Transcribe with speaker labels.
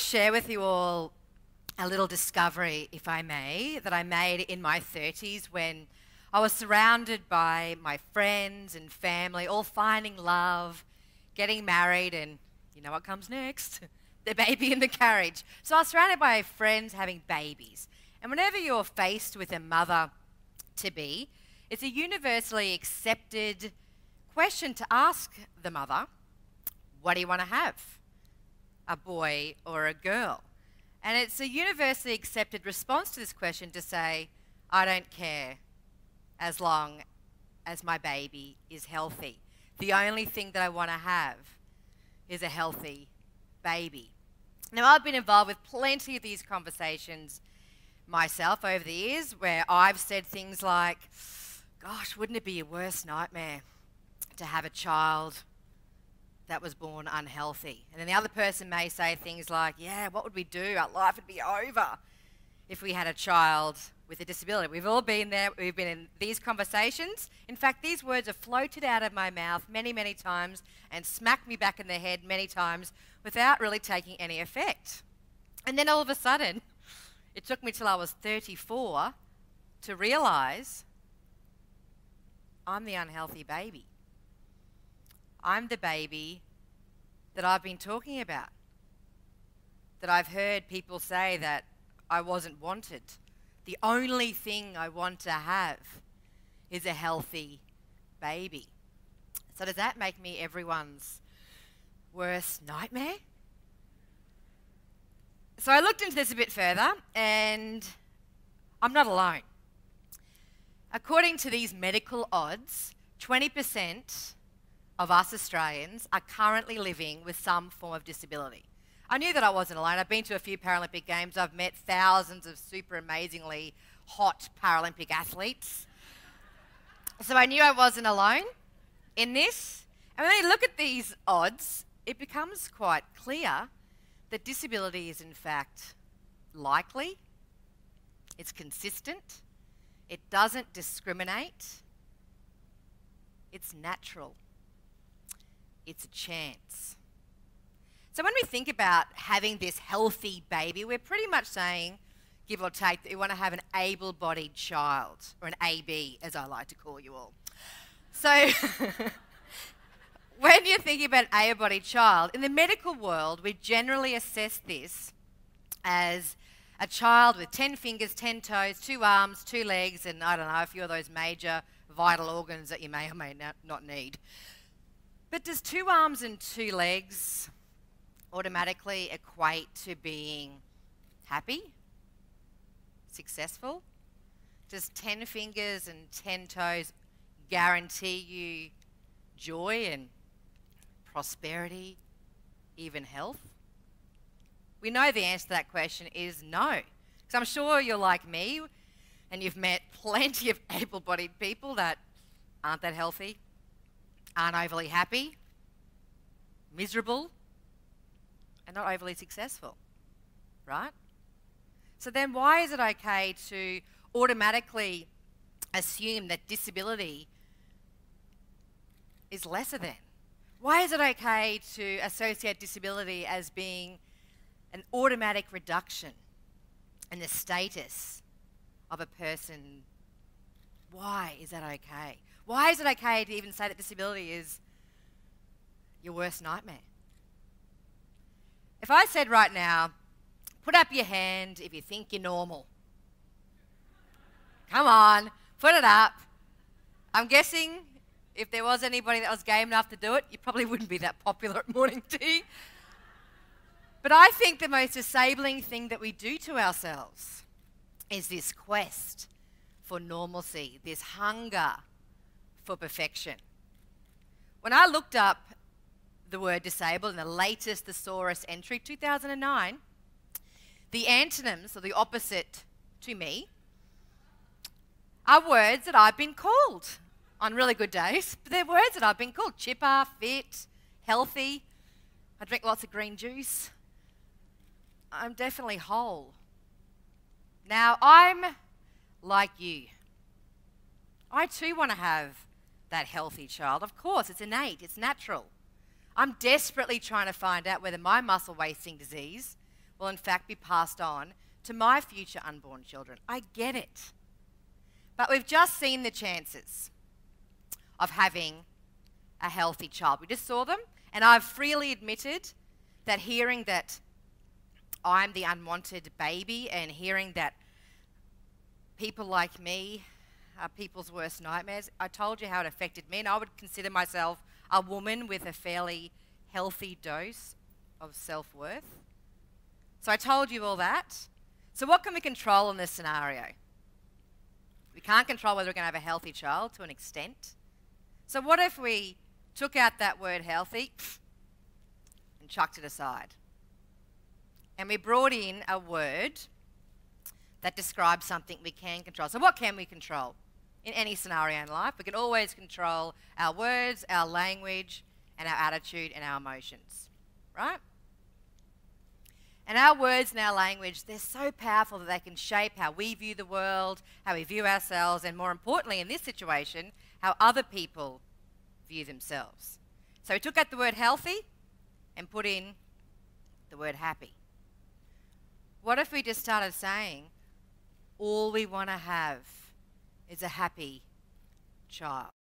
Speaker 1: share with you all a little discovery, if I may, that I made in my 30s when I was surrounded by my friends and family, all finding love, getting married, and you know what comes next? the baby in the carriage. So I was surrounded by friends having babies. And whenever you're faced with a mother to be, it's a universally accepted question to ask the mother what do you want to have? A boy or a girl? And it's a universally accepted response to this question to say, I don't care as long as my baby is healthy. The only thing that I want to have is a healthy baby. Now, I've been involved with plenty of these conversations myself over the years where I've said things like, Gosh, wouldn't it be your worst nightmare to have a child that was born unhealthy? And then the other person may say things like, Yeah, what would we do? Our life would be over if we had a child with a disability. We've all been there, we've been in these conversations. In fact, these words have floated out of my mouth many, many times and smacked me back in the head many times without really taking any effect. And then all of a sudden, it took me till I was 34 to realize I'm the unhealthy baby. I'm the baby that I've been talking about. That I've heard people say that I wasn't wanted. The only thing I want to have is a healthy baby. So, does that make me everyone's worst nightmare? So, I looked into this a bit further, and I'm not alone. According to these medical odds, 20% of us Australians are currently living with some form of disability. I knew that I wasn't alone. I've been to a few Paralympic Games. I've met thousands of super amazingly hot Paralympic athletes. So I knew I wasn't alone in this. And when you look at these odds, it becomes quite clear that disability is, in fact, likely, it's consistent, it doesn't discriminate. It's natural. It's a chance. So when we think about having this healthy baby, we're pretty much saying, give or take, that we want to have an able bodied child, or an AB, as I like to call you all. So when you're thinking about an able bodied child, in the medical world, we generally assess this as a child with 10 fingers, 10 toes, two arms, two legs, and I don't know, a few of those major vital organs that you may or may not need. But does two arms and two legs automatically equate to being happy, successful? Does 10 fingers and 10 toes guarantee you joy and prosperity, even health? We know the answer to that question is no. Because I'm sure you're like me and you've met plenty of able bodied people that aren't that healthy, aren't overly happy, miserable, and not overly successful, right? So then, why is it okay to automatically assume that disability is lesser than? Why is it okay to associate disability as being an automatic reduction in the status of a person. Why is that okay? Why is it okay to even say that disability is your worst nightmare? If I said right now, put up your hand if you think you're normal. Come on, put it up. I'm guessing if there was anybody that was game enough to do it, you probably wouldn't be that popular at morning tea. But I think the most disabling thing that we do to ourselves is this quest for normalcy, this hunger for perfection. When I looked up the word disabled in the latest thesaurus entry, 2009, the antonyms, or the opposite to me, are words that I've been called on really good days. But they're words that I've been called chipper, fit, healthy. I drink lots of green juice. I'm definitely whole. Now, I'm like you. I too want to have that healthy child. Of course, it's innate, it's natural. I'm desperately trying to find out whether my muscle wasting disease will in fact be passed on to my future unborn children. I get it. But we've just seen the chances of having a healthy child. We just saw them, and I've freely admitted that hearing that I'm the unwanted baby and hearing that people like me are people's worst nightmares, I told you how it affected me, and I would consider myself a woman with a fairly healthy dose of self worth. So I told you all that. So, what can we control in this scenario? We can't control whether we're going to have a healthy child to an extent. So, what if we took out that word healthy and chucked it aside? And we brought in a word that describes something we can control. So, what can we control in any scenario in life? We can always control our words, our language, and our attitude and our emotions, right? And our words and our language, they're so powerful that they can shape how we view the world, how we view ourselves, and more importantly, in this situation, how other people view themselves. So we took out the word healthy and put in the word happy. What if we just started saying, all we want to have is a happy child?